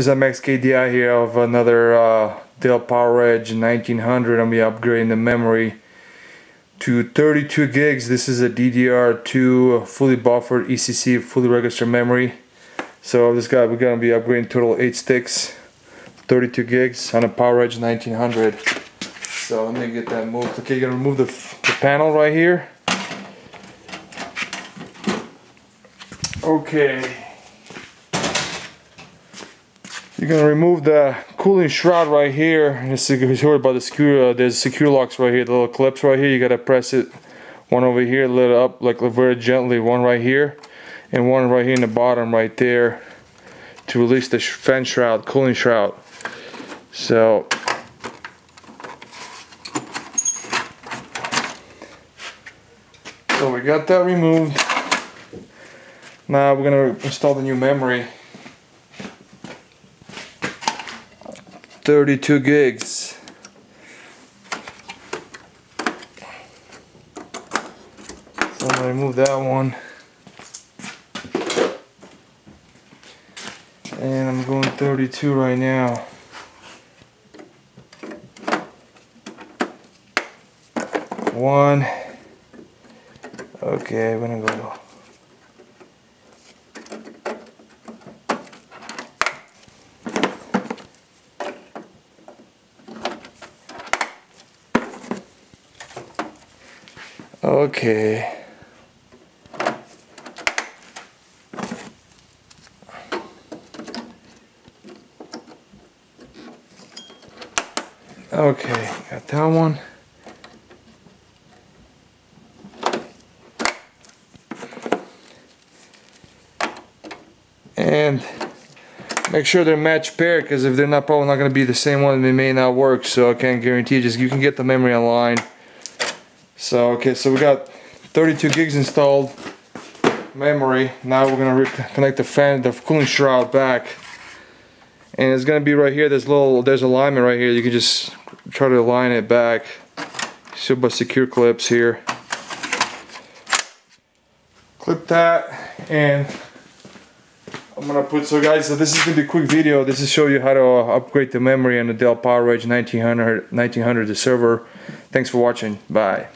This is a Max KDI here of another uh, Dell PowerEdge 1900. I'm be upgrading the memory to 32 gigs. This is a DDR2 fully buffered ECC fully registered memory. So this guy we're gonna be upgrading total eight sticks, 32 gigs on a PowerEdge 1900. So let me get that moved. Okay, you're gonna remove the, the panel right here. Okay. You're gonna remove the cooling shroud right here. It's secure by the secure. Uh, there's secure locks right here. The little clips right here. You gotta press it. One over here, lit up like very gently. One right here, and one right here in the bottom right there, to release the fan shroud, cooling shroud. So. So we got that removed. Now we're gonna install the new memory. 32 gigs. So I'm gonna remove that one. And I'm going 32 right now. One. Okay, I'm gonna go Okay. Okay, got that one. And make sure they're match pair because if they're not probably not going to be the same one they may not work so I can't guarantee just you can get the memory online so okay, so we got 32 gigs installed memory. Now we're gonna connect the fan, the cooling shroud back, and it's gonna be right here. There's little, there's alignment right here. You can just try to align it back. So by secure clips here. Clip that, and I'm gonna put. So guys, so this is gonna be a quick video. This is show you how to uh, upgrade the memory on the Dell PowerEdge 1900 1900 the server. Thanks for watching. Bye.